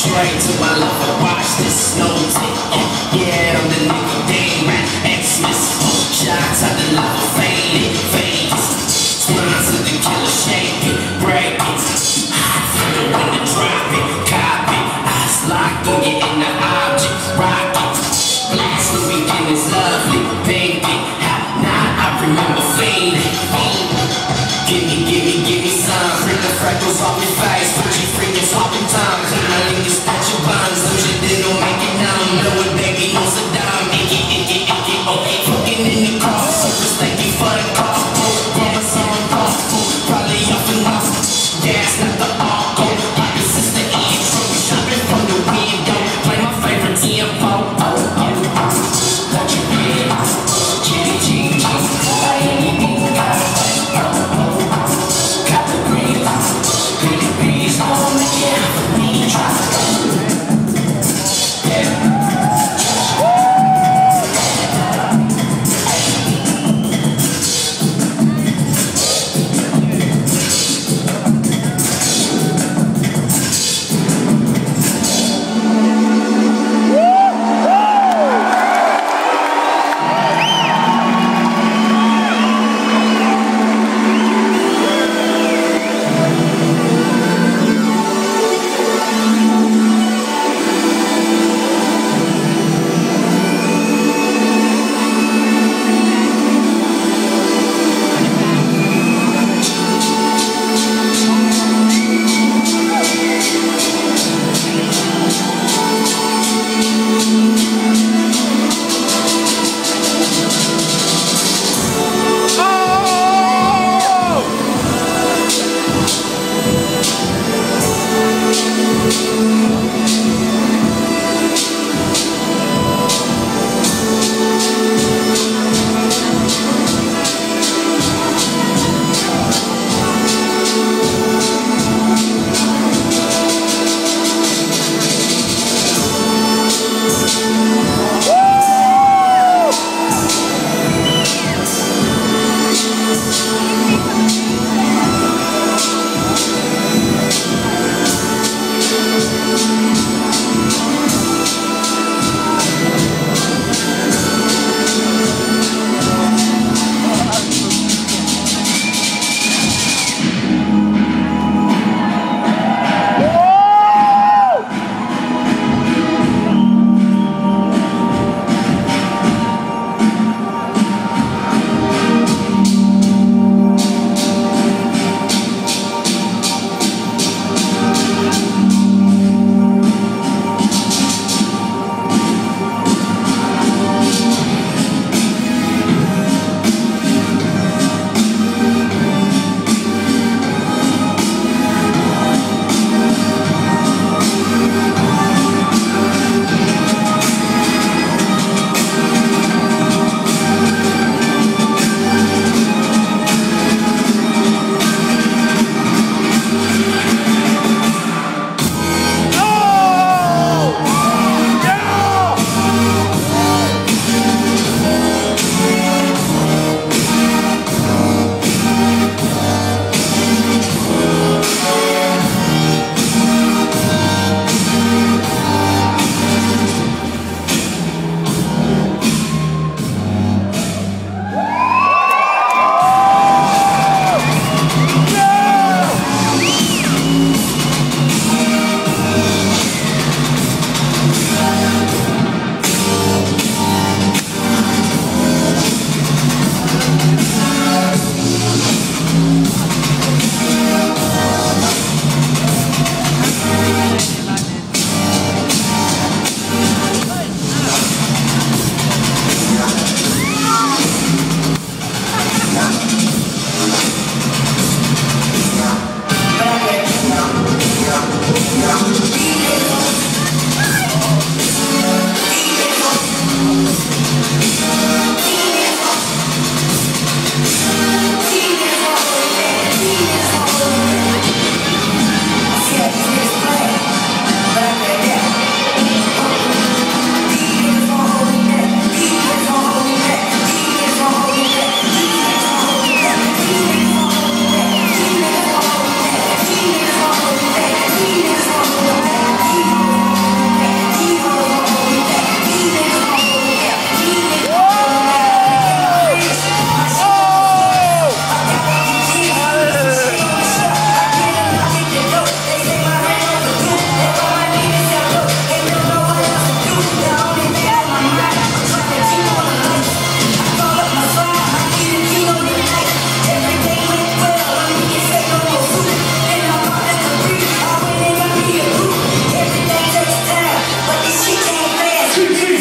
straight to my lover, watch this snow tick. Yeah, I'm the nigga game rap, Xmas. Shots out the lava, fade it, Vegas. Twins to the killer, shake it, break it. Hot from the window, drop it, copy. Eyes locked on you in the eye. nails on my face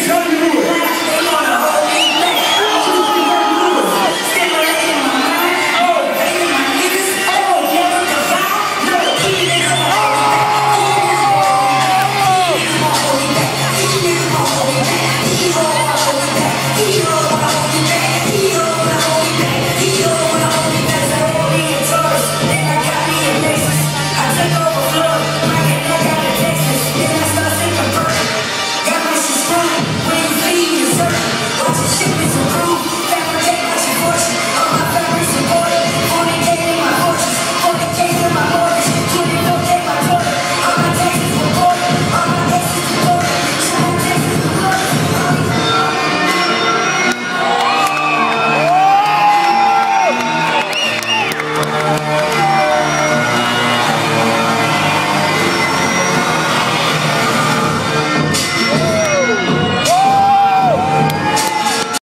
tell you